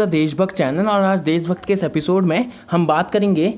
The देशभक्त channel और आज देशभक्त के इस एपिसोड में हम बात करेंगे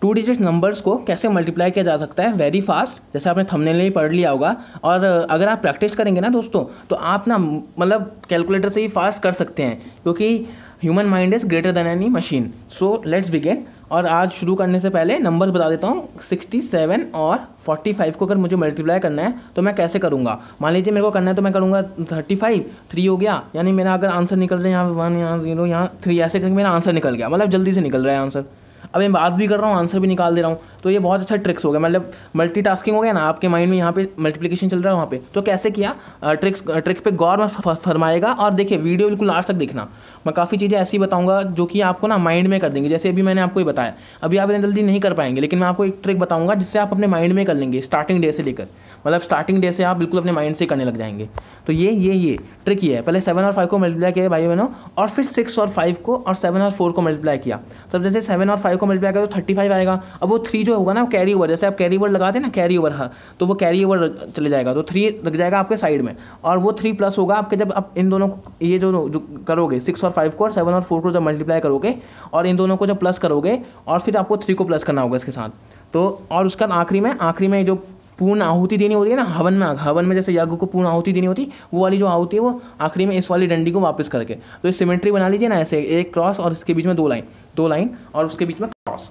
टू डिजिट नंबर्स को कैसे मल्टीप्लाई किया जा सकता है वेरी फास्ट जैसे आपने थंबनेल में पढ़ लिया होगा। और अगर आप प्रैक्टिस करेंगे ना दोस्तों तो आप ना मतलब कैलकुलेटर से ही फास्ट कर सकते हैं, क्योंकि human mind is greater than any machine so let's begin और आज शुरू करने से पहले नंबर्स बता देता हूँ सिक्सटी सेवन और फोर्टी फाइव को अगर मुझे मल्टीप्लाई करना है तो मैं कैसे करूँगा? मान लीजिए मेरे को करना है तो मैं करूँगा थर्टी फाइव थ्री हो गया। यानी मेरा अगर आंसर निकल रहा है, यहाँ वन यहाँ ज़ीरो यहाँ थ्री ऐसे करके मेरा आंसर निकल गया। मतलब जल्दी से निकल रहा है आंसर अब मैं बात भी कर रहा हूँ आंसर भी निकाल दे रहा हूँ। तो ये बहुत अच्छा ट्रिक्स हो गया। मतलब मल्टी हो गया ना, आपके माइंड में यहाँ पे मल्टीप्लिकेशन चल रहा है वहाँ पे। तो कैसे किया? ट्रिक्स ट्रिक पे गौर में फरमाएगा और देखिए वीडियो बिल्कुल लास्ट तक देखना। मैं काफ़ी चीज़ें ऐसी बताऊँगा जो कि आपको ना माइंड में कर देंगे। जैसे अभी मैंने आपको ही बताया, अभी आप इतनी जल्दी नहीं कर पाएँगे, लेकिन मैं आपको एक ट्रिक बताऊँगा जिससे आप अपने माइंड में कर लेंगे स्टार्टिंग डे से लेकर। मतलब स्टार्टिंग डे से आप बिल्कुल अपने माइंड से करने लग जाएँगे। तो ये ये ये ट्रिक ये है। पहले सेवन और फाइव को मल्टीप्लाई किया भाई बहनों, और फिर सिक्स और फाइव को और सेवन और फोर को मल्टीप्लाई किया। तब जैसे सेवन और फाइव को मल्टीप्लाई किया तो थर्टी फाइव आएगा। अब वो थ्री जो होगा ना कैरी ओवर जैसे आप कैरी ओवर लगाते हैं ना कैरी ओवर हाँ तो वो कैरी ओवर चले जाएगा तो थ्री लग जाएगा आपके साइड में, और वो थ्री प्लस होगा आपके जब आप इन दोनों को, ये जो जो करोगे सिक्स और फाइव को और सेवन और फोर को जब मल्टीप्लाई करोगे, और इन दोनों को जब प्लस करोगे, और फिर आपको थ्री को प्लस करना होगा इसके साथ तो और उसका आखिरी में आखिरी में जो पूर्ण आहुति देनी होती है ना, हवन में हवन में जैसे यज्ञ को पूर्ण आहुति देनी होती, वो वाली जो आहुति है वो आखिरी में इस वाली डंडी को वापस करके तो इस सिमेंट्री बना लीजिए ना, ऐसे एक क्रॉस और इसके बीच में दो लाइन दो लाइन और उसके बीच में क्रॉस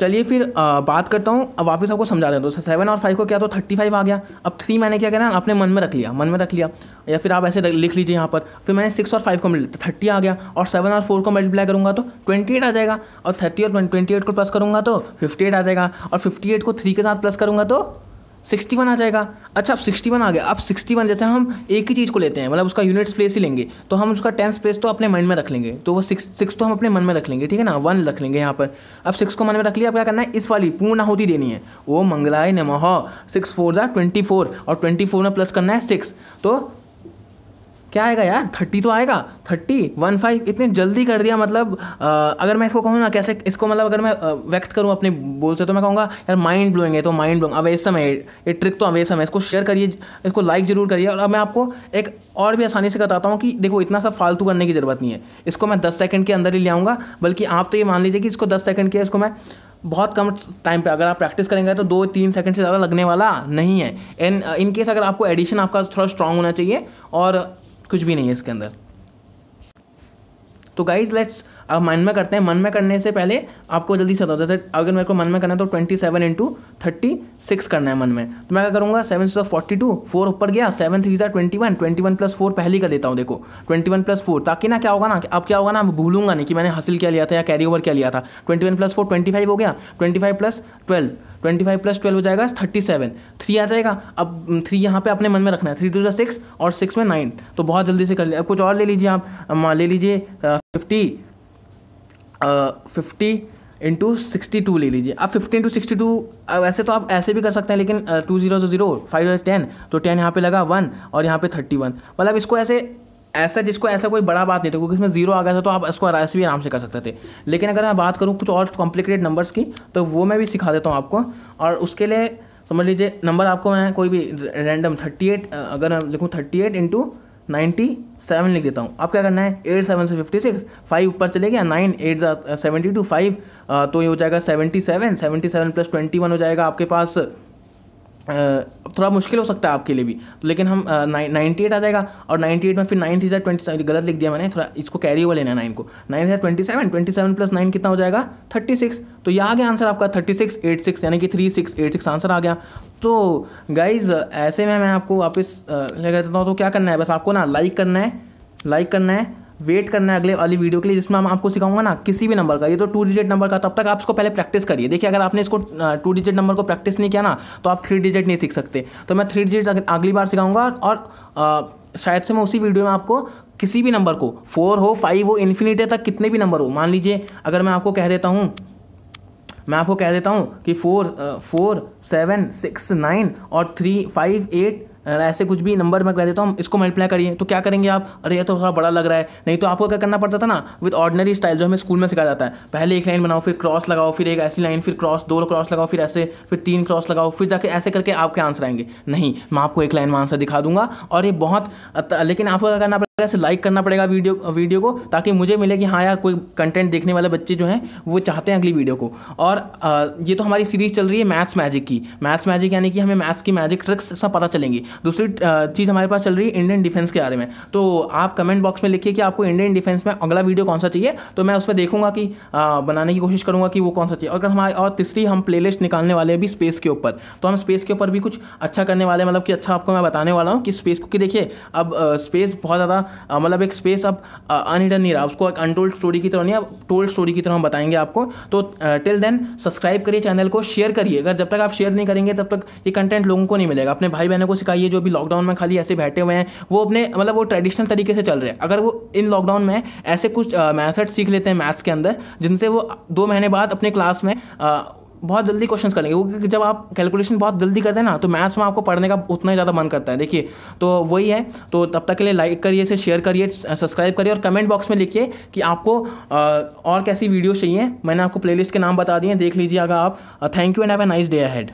चलिए फिर आ, बात करता हूँ अब वापस आपको समझा देता हूँ। सेवन और फाइव को क्या तो थर्टी फाइव आ गया। अब थ्री मैंने क्या किया अपने मन में रख लिया मन में रख लिया। या फिर आप ऐसे लिख लीजिए यहाँ पर। फिर मैंने सिक्स और फाइव को मिल थर्टी आ गया और सेवन और फोर को मल्टीप्लाई करूँगा तो ट्वेंटी एट आ जाएगा। और थर्टी और ट्वेंटी एट को प्लस करूँगा तो फिफ्टी एट आ जाएगा। और फिफ्टी एट को थ्री के साथ प्लस करूँगा तो सिक्सटी वन आ जाएगा। अच्छा अब सिक्सटी वन आ गया। अब सिक्सटी वन, जैसे हम एक ही चीज़ को लेते हैं मतलब उसका यूनिट्स प्लेस ही लेंगे तो हम उसका टेंस प्लेस तो अपने माइंड में रख लेंगे। तो वो सिक्स सिक्स तो हम अपने मन में रख लेंगे, ठीक है ना? वन रख लेंगे यहाँ पर। अब सिक्स को मन में रख लिया, अब क्या करना है? इस वाली पूर्ण आहुति देनी है। वो मंगलाय नमः। सिक्स फोर जा ट्वेंटी फोर और ट्वेंटी फोर में प्लस करना है सिक्स तो क्या आएगा यार? थर्टी तो आएगा। थर्टी वन फाइव इतने जल्दी कर दिया मतलब आ, अगर मैं इसको कहूँ ना कैसे इसको मतलब अगर मैं व्यक्त करूँ अपने बोल से तो मैं कहूँगा यार माइंड ब्लोइंग है तो माइंड ब्लोइंग अब इस समय ये ट्रिक तो अवेसम है इसको शेयर करिए इसको लाइक ज़रूर करिए। और अब मैं आपको एक और भी आसानी से बताता हूँ कि देखो इतना सब फालतू करने की ज़रूरत नहीं है। इसको मैं दस सेकंड के अंदर ही ले आऊँगा बल्कि आप तो ये मान लीजिए कि इसको दस सेकंड के इसको मैं बहुत कम टाइम पे अगर आप प्रैक्टिस करेंगे तो दो तीन सेकंड से ज़्यादा लगने वाला नहीं है। इन इन केस अगर आपको एडिशन आपका थोड़ा स्ट्रांग होना चाहिए और कुछ भी नहीं है इसके अंदर। तो गाइज़ लेट्स अब मन में करते हैं। मन में करने से पहले आपको जल्दी से बताओ, जैसे अगर मेरे को मन में करना है तो twenty seven into thirty six करना है मन में। तो मैं क्या करूँगा? Seven six forty two four ऊपर गया सेवन थ्री ज़ा twenty one twenty one plus four पहले कर देता हूँ, देखो। ट्वेंटी वन प्लस फोर ताकि ना क्या होगा ना, अब क्या होगा ना भूलूँगा नहीं कि मैंने हासिल क्या लिया था या कैरी ओवर क्या लिया था। Twenty one plus four twenty five हो गया twenty five plus twelve twenty five plus twelve हो जाएगा थर्टी सेवन थ्री आ जाएगा. अब थ्री यहाँ पे अपने मन में रखना है. थ्री टू जो सिक्स और सिक्स में नाइन तो बहुत जल्दी से कर लिया. अब कुछ और ले लीजिए आप. ले लीजिए fifty fifty into sixty two ले लीजिए. अब फिफ्टी इंटू सिक्सटी टू वैसे तो आप ऐसे भी कर सकते हैं, लेकिन टू ज़ीरो जो ज़ीरो फाइव टेन तो टेन यहाँ पे लगा वन और यहाँ पे थर्टी वन मतलब इसको ऐसे ऐसा जिसको ऐसा कोई बड़ा बात नहीं था, क्योंकि इसमें ज़ीरो आ गया था तो आप इसको ऐसे भी आराम से कर सकते थे। लेकिन अगर मैं बात करूँ कुछ और कॉम्प्लिकेटेड नंबर्स की तो वो मैं भी सिखा देता हूँ आपको। और उसके लिए समझ लीजिए नंबर आपको मैं कोई भी रैंडम थर्टी एट अगर मैं लिखूँ thirty eight into ninety seven लिख देता हूँ। अब क्या करना है? एट सेवन से फिफ्टी सिक्स फाइव ऊपर चले गया nine eight seventy two five तो ये हो जाएगा seventy seven seventy seven plus twenty one हो जाएगा आपके पास थोड़ा मुश्किल हो सकता है आपके लिए भी। तो लेकिन हम नाइन्टी एट आ जाएगा और नाइन्टी एट में फिर नाइन थ्री ट्वेंटी सेवन, गलत लिख दिया मैंने, थोड़ा इसको कैरी ओवर लेना है नाइन को। Nine three twenty seven twenty seven plus nine कितना हो जाएगा? Thirty six. तो ये आ गया आंसर आपका थर्टी सिक्स, एट सिक्स, यानी कि three six, eight six answer आ गया। तो गाइज़ ऐसे में मैं आपको वापस ले देता हूँ। तो क्या करना है? बस आपको ना लाइक करना है लाइक करना है वेट करना है अगले वाली वीडियो के लिए, जिसमें मैं आपको सिखाऊँगा ना किसी भी नंबर का। ये तो टू डिजिट नंबर का, तब तक आप इसको पहले प्रैक्टिस करिए। देखिए, अगर आपने इसको टू डिजिट नंबर को प्रैक्टिस नहीं किया ना तो आप थ्री डिजिट नहीं सीख सकते। तो मैं थ्री डिजिट अगली बार सिखाऊँगा और शायद से मैं उसी वीडियो में आपको किसी भी नंबर को फोर हो फाइव हो इन्फिनिटी तक कितने भी नंबर हो, मान लीजिए, अगर मैं आपको कह देता हूँ, मैं आपको कह देता हूँ कि four four seven six nine और थ्री फाइव एट ऐसे कुछ भी नंबर मैं कह देता हूँ, इसको मल्टीप्लाई करिए तो क्या करेंगे आप? अरे, ये तो थोड़ा बड़ा लग रहा है। नहीं तो आपको क्या करना पड़ता था ना? विद ऑर्डनरी स्टाइल जो हमें स्कूल में सिखाया जाता है। पहले एक लाइन बनाओ, फिर क्रॉस लगाओ, फिर एक ऐसी लाइन फिर क्रॉस दो क्रॉस लगाओ, फिर ऐसे, फिर तीन क्रॉस लगाओ, फिर जाके ऐसे करके आपके आंसर आएँगे। नहीं, मैं आपको एक लाइन में आंसर दिखा दूँगा। और ये बहुत, लेकिन आपको क्या करना से लाइक करना पड़ेगा वीडियो वीडियो को ताकि मुझे मिले कि हाँ यार कोई कंटेंट देखने वाले बच्चे जो हैं वो चाहते हैं अगली वीडियो को। और आ, ये तो हमारी सीरीज़ चल रही है मैथ्स मैजिक की। मैथ्स मैजिक यानी कि हमें मैथ्स की मैजिक ट्रिक्स सब पता चलेंगी। दूसरी चीज़ हमारे पास चल रही है इंडियन डिफेंस के बारे में। तो आप कमेंट बॉक्स में लिखिए कि आपको इंडियन डिफेंस में अगला वीडियो कौन सा चाहिए। तो मैं उसमें देखूँगा कि आ, बनाने की कोशिश करूँगा कि वो कौन सा चाहिए। अगर हमारे और तीसरी हम प्ले निकालने वाले हैं भी स्पेस के ऊपर। तो हम स्पेस के ऊपर भी कुछ अच्छा करने वाले मतलब कि अच्छा आपको मैं बताने वाला हूँ कि स्पेस को कि देखिए अब स्पेस बहुत ज़्यादा मतलब एक स्पेस अब अनहिडन नहीं रहा। उसको एक अनटोल्ड स्टोरी की तरह नहीं, अब टोल्ड स्टोरी की तरह हम बताएँगे आपको। तो टिल देन सब्सक्राइब करिए चैनल को शेयर करिए। अगर जब तक आप शेयर नहीं करेंगे, तब तक ये कंटेंट लोगों को नहीं मिलेगा। अपने भाई बहनों को सिखाइए, जो भी लॉकडाउन में खाली ऐसे बैठे हुए हैं, वो अपने मतलब वो ट्रेडिशनल तरीके से चल रहे हैं। अगर वो इन लॉकडाउन में ऐसे कुछ मैथड सीख लेते हैं मैथ्स के अंदर, जिनसे वो दो महीने बाद अपने क्लास में बहुत जल्दी क्वेश्चन करेंगे क्योंकि जब आप कैलकुलेशन बहुत जल्दी करते हैं ना तो मैथ्स में आपको पढ़ने का उतना ही ज़्यादा मन करता है। देखिए तो वही है तो तब तक के लिए लाइक करिए इसे शेयर करिए सब्सक्राइब करिए और कमेंट बॉक्स में लिखिए कि आपको और कैसी वीडियो चाहिए। मैंने आपको प्लेलिस्ट के नाम बता दिए देख लीजिए अगर आप thank you and have a nice day ahead